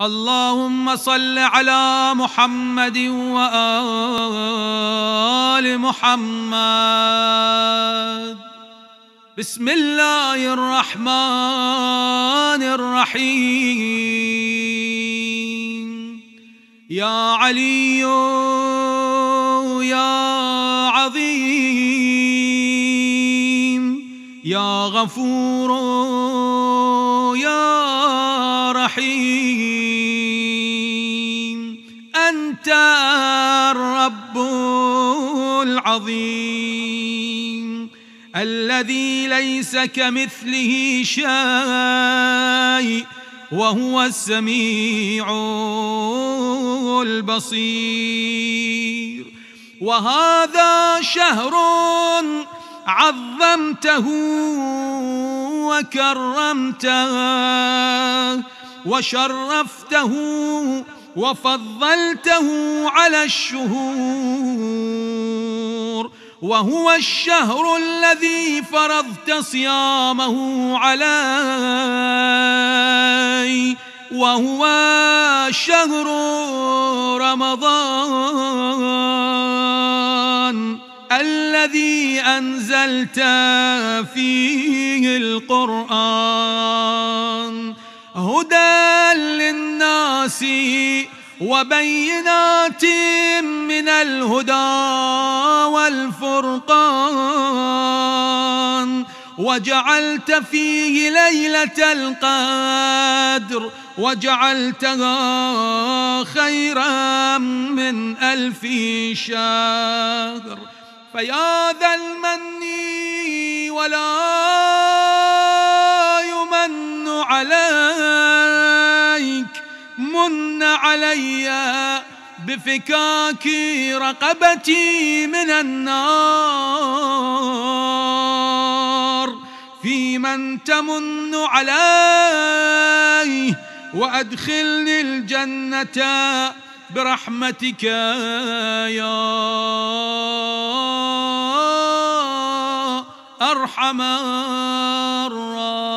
اللهم صل على محمد وآل محمد. بسم الله الرحمن الرحيم. يا علي يا عظيم. يا غفور يا رحيم. أنت الرب العظيم الذي ليس كمثله شيء وهو السميع البصير وهذا شهر عظمته وكرمته وشرفته وفضلته على الشهور وهو الشهر الذي فرضت صيامه علي وهو شهر رمضان الذي أنزلت فيه القرآن. للناس وبينات من الهدى والفرقان وجعلت فيه ليلة القدر وجعلتها خيرا من ألف شهر فيا ذا المن ولا علي بفكاك رقبتي من النار. في من تمن عليه وأدخلني الجنة برحمتك يا أرحم الراحمين.